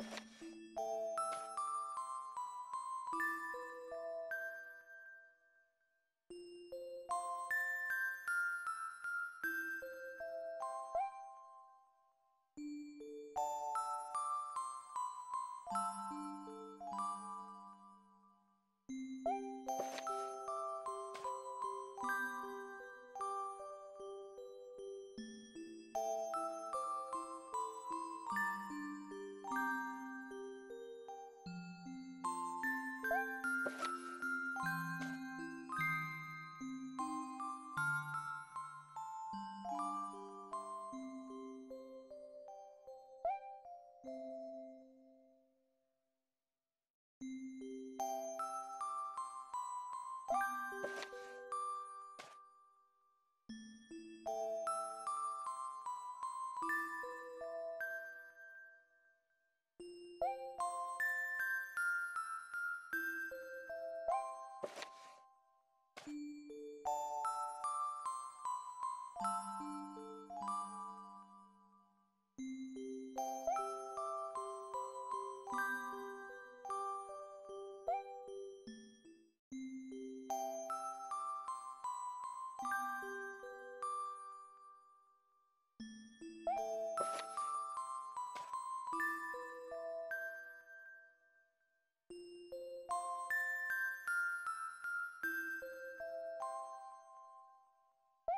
you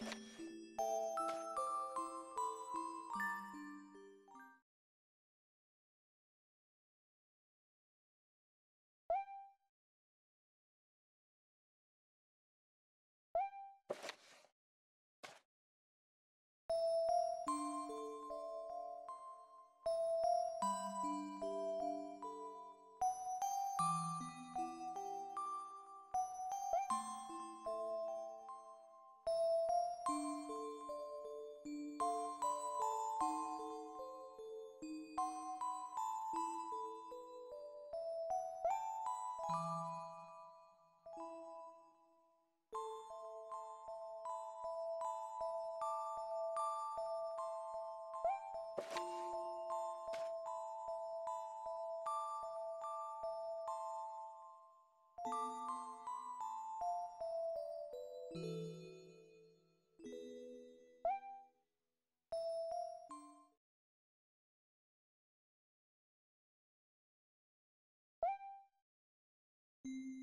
you ん?